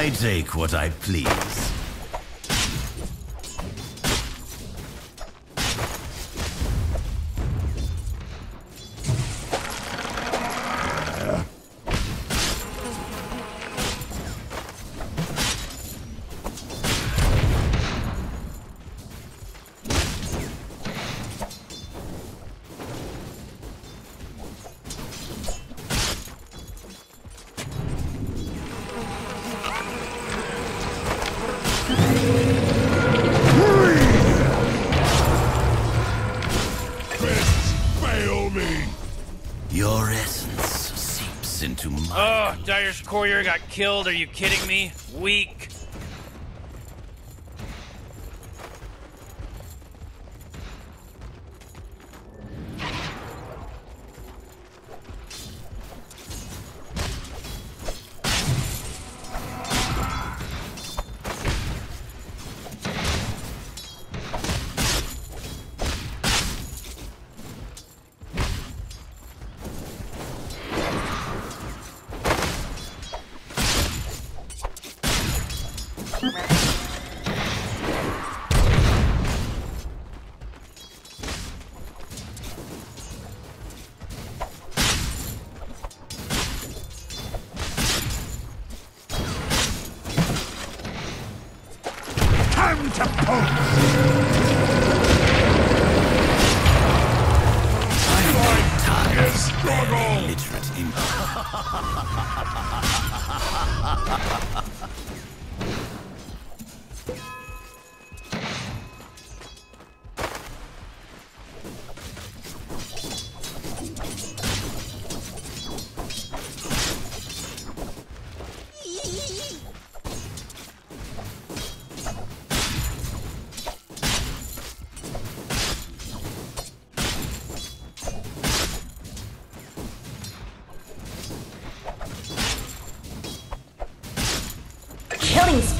I take what I please. Courier got killed. Are you kidding me?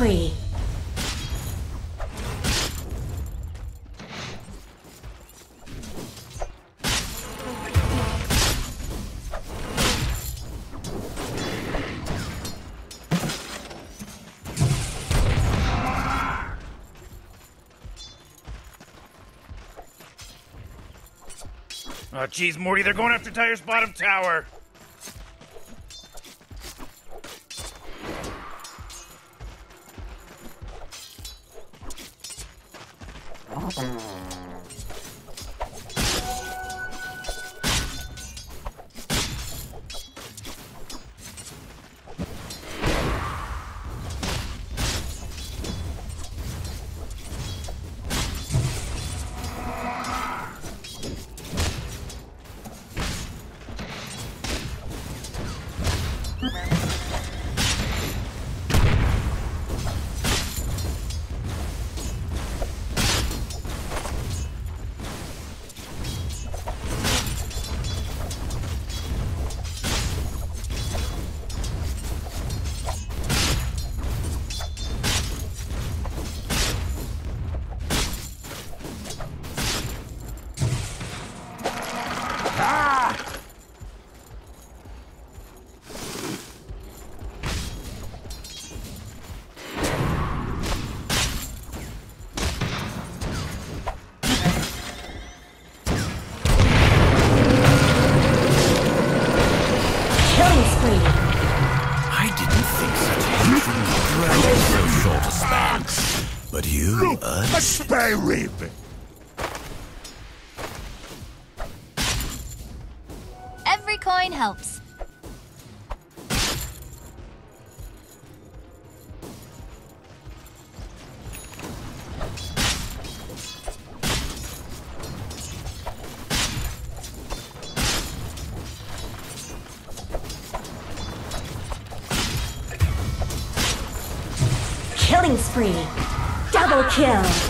Spree. Oh, jeez, Morty, they're going after Dire's bottom tower. Spree. Double kill.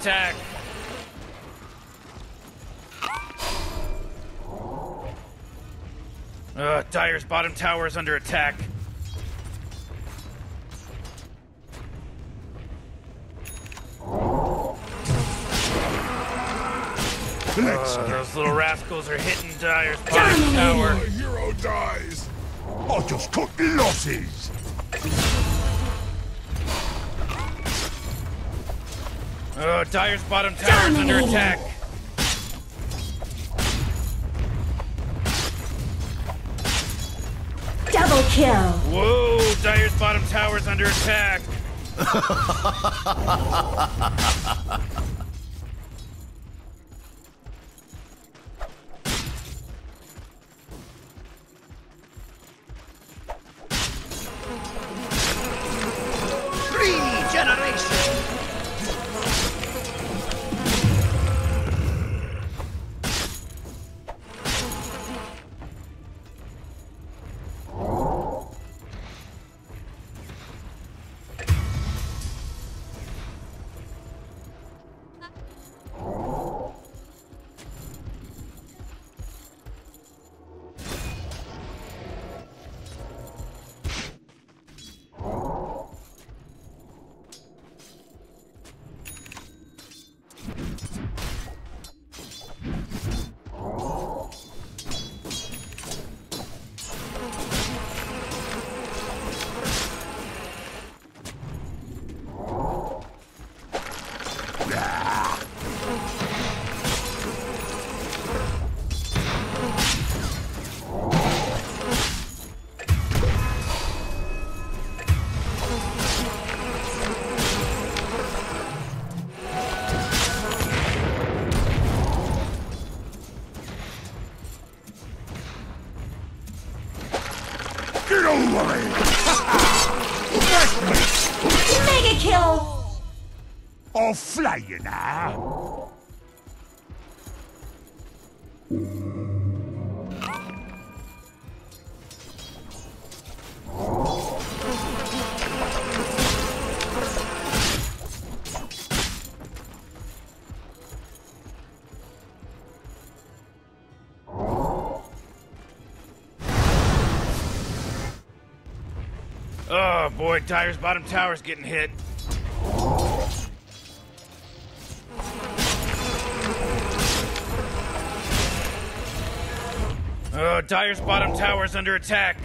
Attack. Uh, Dire's bottom tower is under attack. Let's Uh, those little rascals are hitting Dire's bottom tower. My hero dies. I just cut the losses. Uh, Dire's bottom tower is under attack. Double kill. Whoa, Dire's bottom tower is under attack. you now. Oh boy, Dire's bottom tower's getting hit. Uh, Dire's bottom tower is under attack.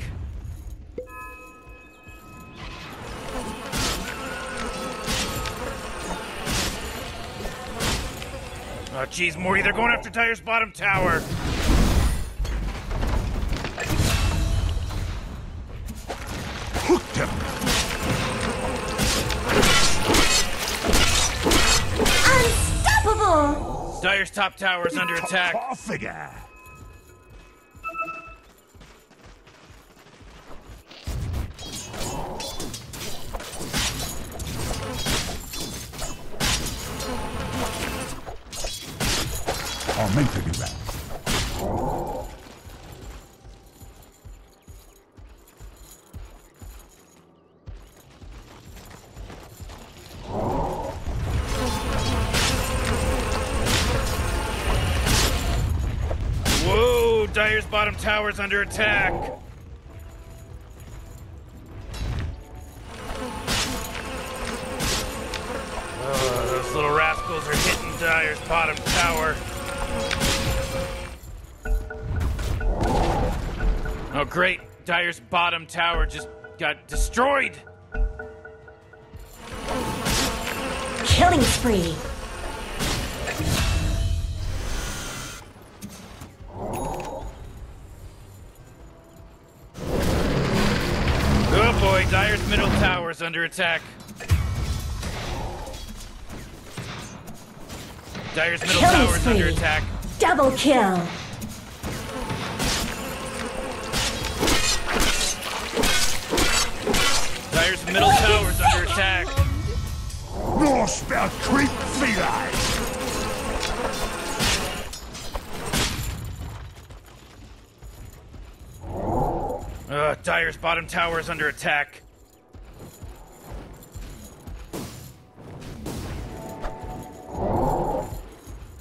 Oh, jeez, Morty, they're going after Dire's bottom tower. Hooked him. Unstoppable! Dire's top tower is under attack. Dire's bottom tower is under attack. Oh, those little rascals are hitting Dire's bottom tower. Oh, great. Dire's bottom tower just got destroyed. Killing spree. Under attack. Dire's middle Killing tower is under attack. Double kill. Dire's middle tower is under attack. North spell creep feline. Ugh, Dire's bottom tower is under attack.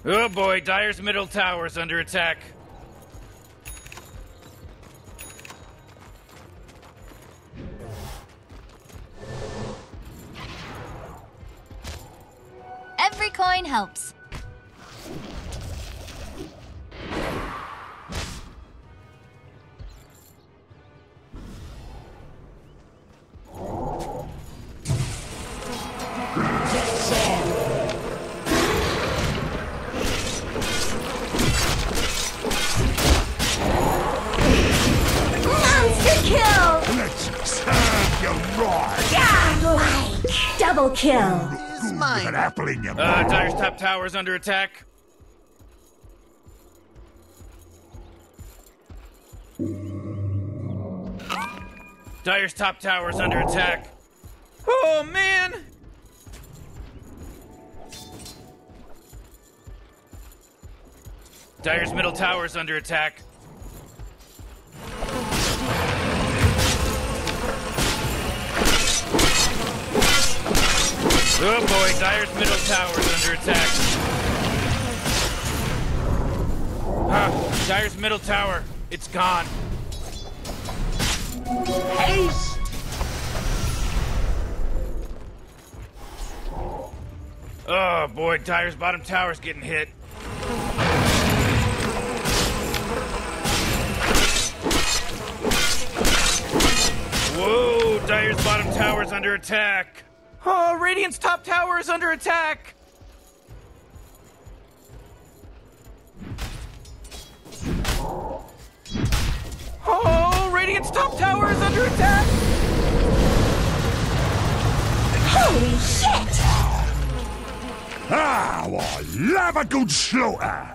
Oh boy, Dire's middle tower is under attack. Every coin helps. Dire's top tower is under attack. Dire's top tower is under attack. Oh man! Dire's middle tower is under attack. Oh boy, Dire's middle tower is under attack. Ah, Dire's middle tower, it's gone. Haste! Oh boy, Dire's bottom tower's getting hit. Whoa, Dire's bottom tower's under attack. Oh, Radiant's top tower is under attack! Oh, Radiant's top tower is under attack! Holy shit. Ah, love a good slaughter.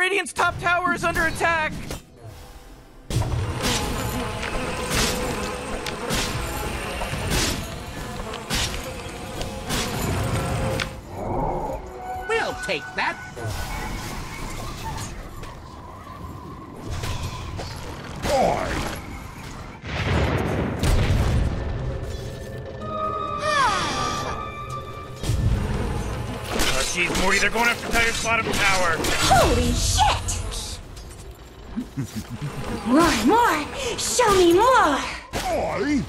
Radiant's top tower is under attack! We'll take that! Boy! Jeez, Morty, they're going after Tiger's bottom tower. Holy shit! more, more! Show me more! Boy!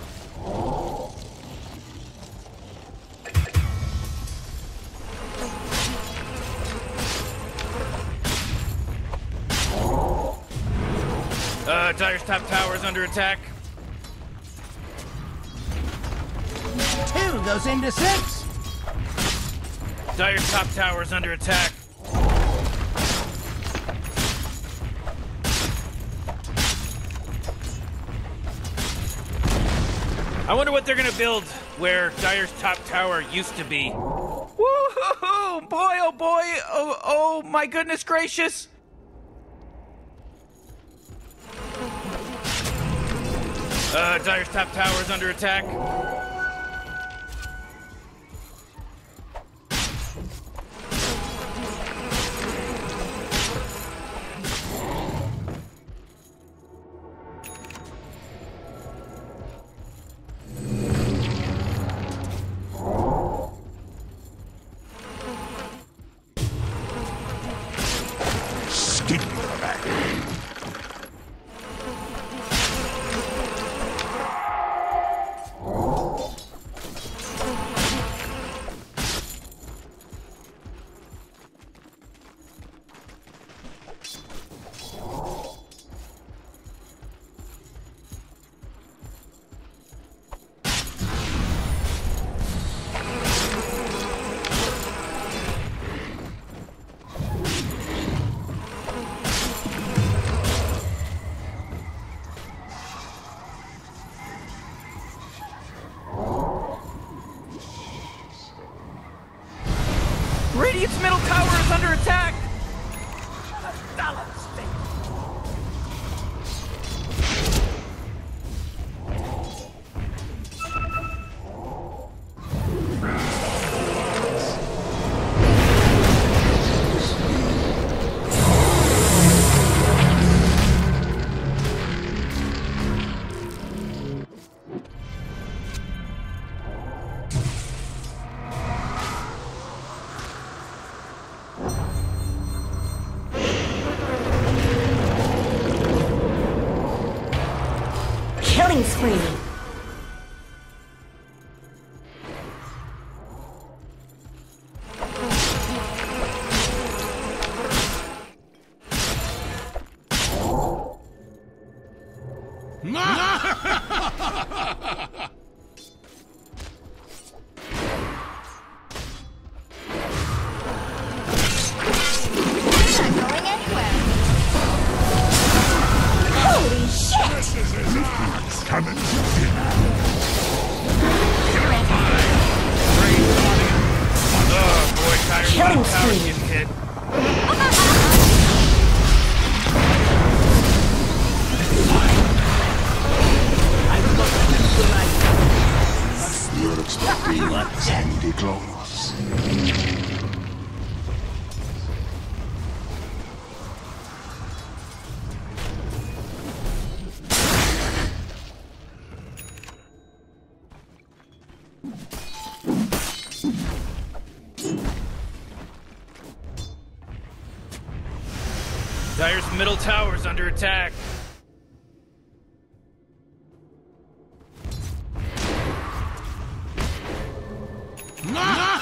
Uh, Tiger's top tower is under attack. Two goes into six. Dire's top tower is under attack. I wonder what they're gonna build where Dire's top tower used to be. Woohoo! Boy, oh boy, oh, oh my goodness gracious! Uh, Dire's top tower is under attack.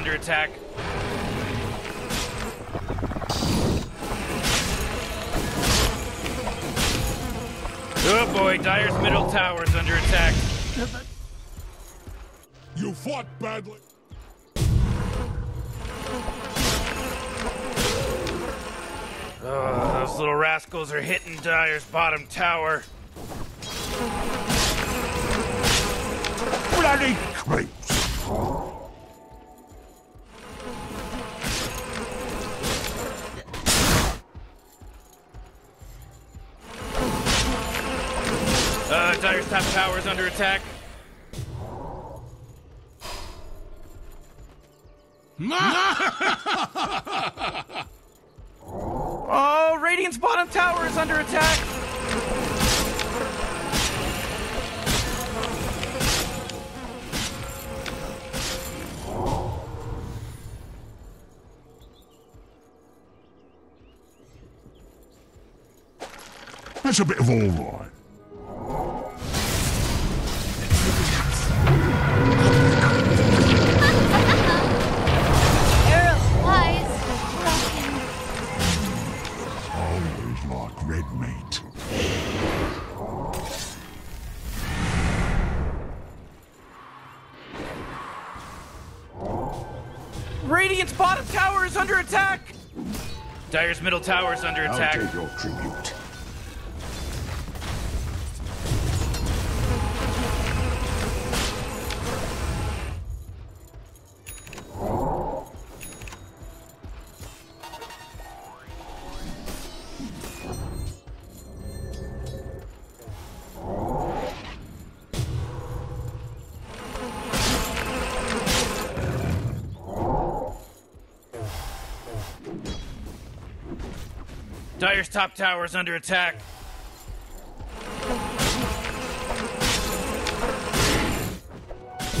under attack. Oh boy, Dire's middle tower is under attack. You fought badly. Oh, those little rascals are hitting Dire's bottom tower. Bloody creeps. Top tower is under attack. Oh, Radiant's bottom tower is under attack. That's a bit of all right. Dire's middle tower is under attack. I'll take your tribute. Top tower is under attack.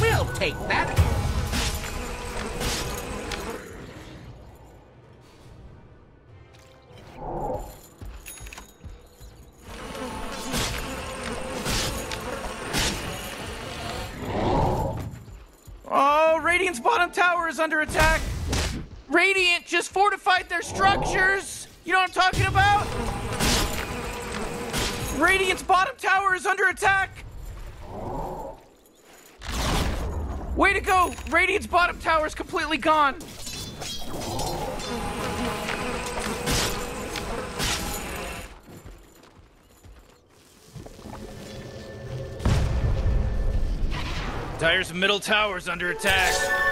We'll take that. Oh, Radiant's bottom tower is under attack. Radiant just fortified their structures. You know what I'm talking about? Radiant's bottom tower is under attack. Way to go! Radiant's bottom tower is completely gone. Dire's middle tower is under attack.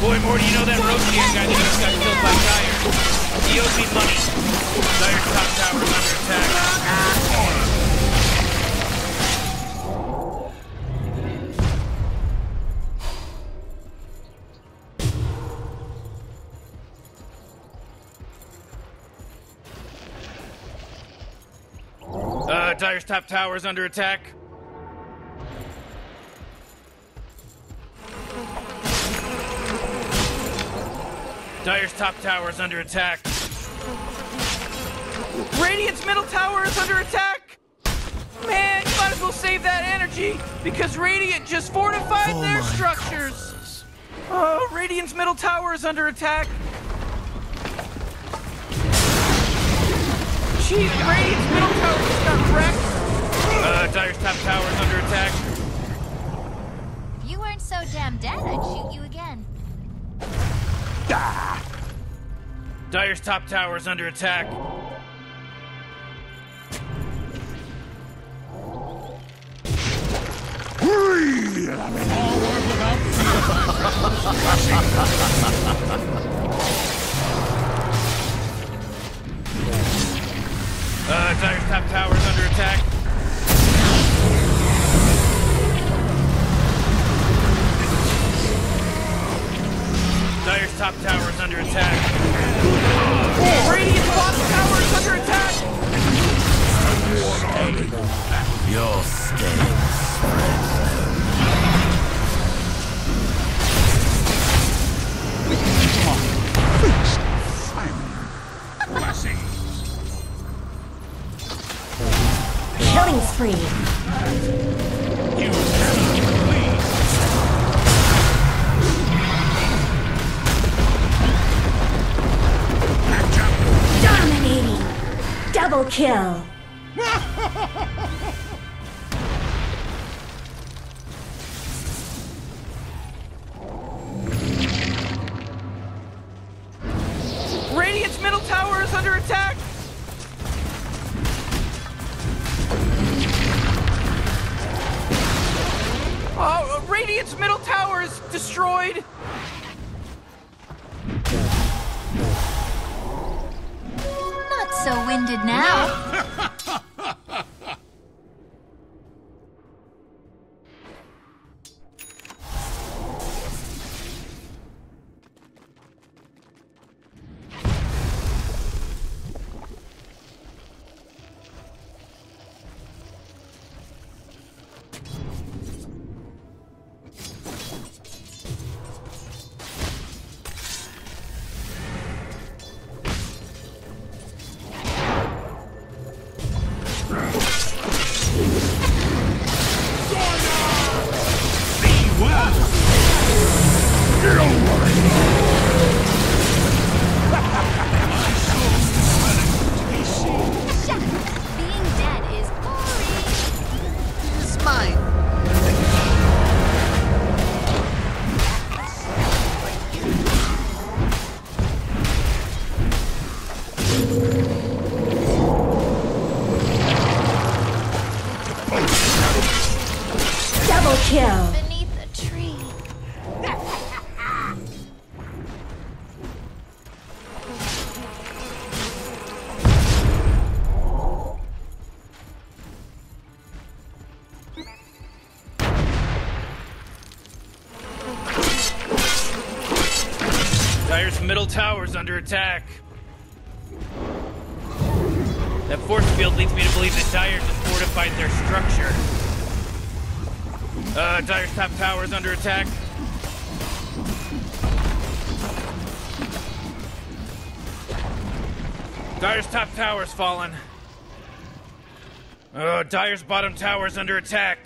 Boy, Morty, you know that Rokian guy that just got killed by Dire? He owes me money. Dire's top tower is under attack. Uh, Dire's top tower is under attack. Dire's top tower is under attack. Radiant's middle tower is under attack. Man, you might as well save that energy because Radiant just fortified For their my structures. cause. Oh, Radiant's middle tower is under attack. Jeez, Radiant's middle tower just got wrecked. Uh, Dire's top tower is under attack. If you weren't so damn dead, I'd shoot you again. Dire's top tower is under attack. Uh, Dire's top tower is under attack. Dire's top tower is under attack. Radiant's bottom tower is under attack. Your staying spreads Killing spree. You kill. tower's under attack. That force field leads me to believe that Dire just fortified their structure. Uh, Dire's top tower's under attack. Dire's top tower's fallen. Uh, Dire's bottom tower's under attack.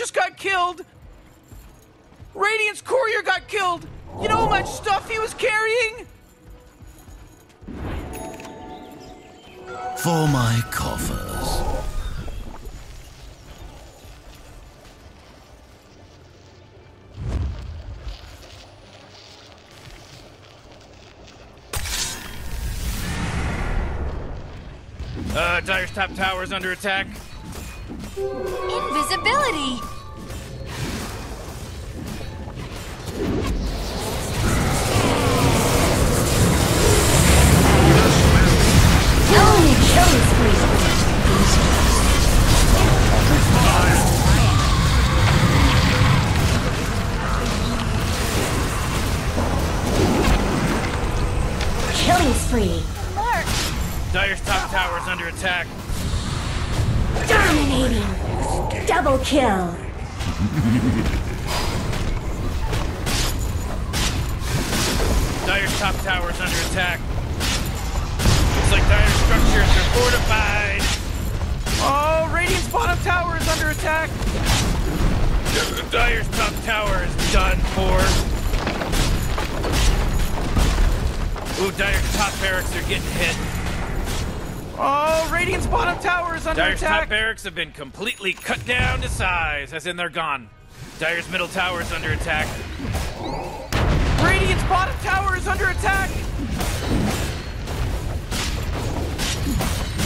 Just got killed. Radiant's courier got killed. You know how much stuff he was carrying? For my coffers. Uh, Dire's top tower is under attack. Invisibility. Dire's top tower is under attack. Looks like Dire's structures are fortified. Oh, Radiant's bottom tower is under attack. Dire's top tower is done for. Ooh, Dire's top barracks are getting hit. Bottom tower is under Dire's top barracks have been completely cut down to size, as in they're gone. Dire's middle tower is under attack. Radiant's bottom tower is under attack.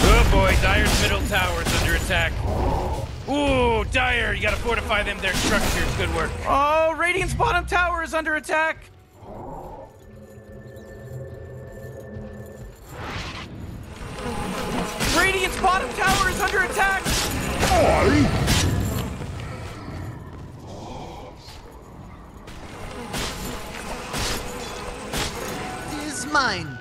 Oh boy, Dire's middle tower is under attack. Ooh, Dire, you gotta fortify them, their structures. Good work. Oh, Radiant's bottom tower is under attack. Bottom tower is under attack. I Is mine.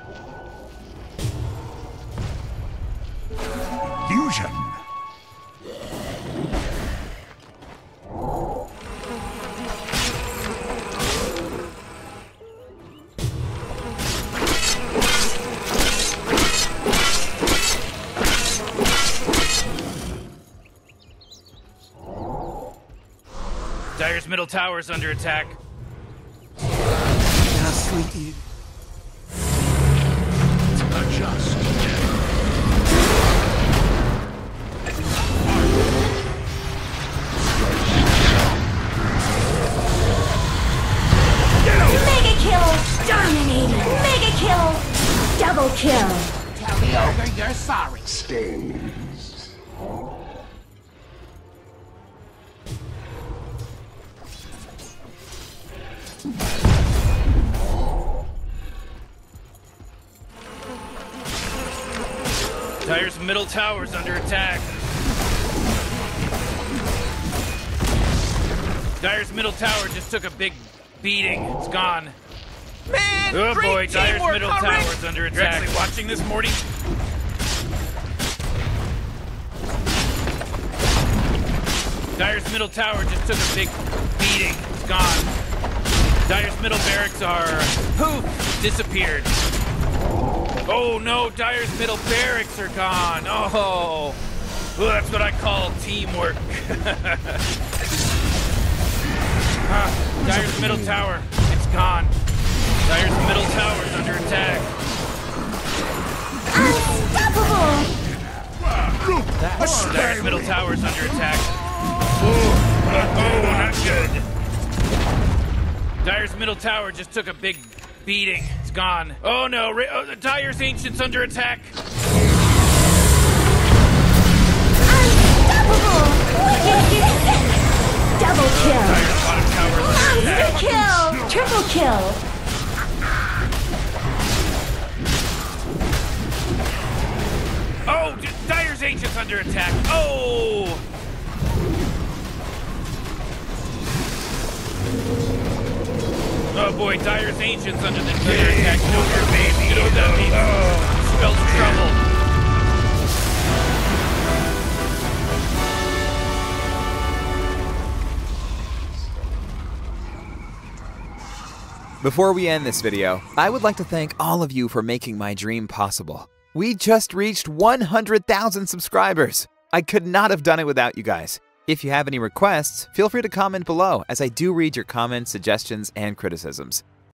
Middle tower is under attack. Adjust. Mega kill. Dominating. Mega kill. Double kill. Tell the ogre you're sorry. Stains. Dire's middle tower is under attack. Dire's middle tower just took a big beating. It's gone. Man, Oh great boy, Dire's middle huh, tower Rick? is under You're attack. actually watching this, Morty? Dire's middle tower just took a big beating. It's gone. Dire's middle barracks are poof, disappeared. Oh no, Dire's middle barracks are gone. Oh, well, that's what I call teamwork. Ah, Dire's middle tower, it's gone. Dire's middle tower is under attack. Unstoppable. Dire's middle tower is under attack. Ooh, oh, not good. Dire's middle tower just took a big beating. It's gone. Oh no, Ra- oh, the Dire's Ancient's under attack. Unstoppable. Double kill. Dire's bottom tower is under Monster kill. Triple kill. Oh, D- Dire's Ancient's under attack. Oh! Oh boy, Dire's Ancient's under the under attack. You know, what- you know what that means? Oh, spells trouble. Before we end this video, I would like to thank all of you for making my dream possible. We just reached 100,000 subscribers. I could not have done it without you guys. If you have any requests, feel free to comment below as I do read your comments, suggestions, and criticisms.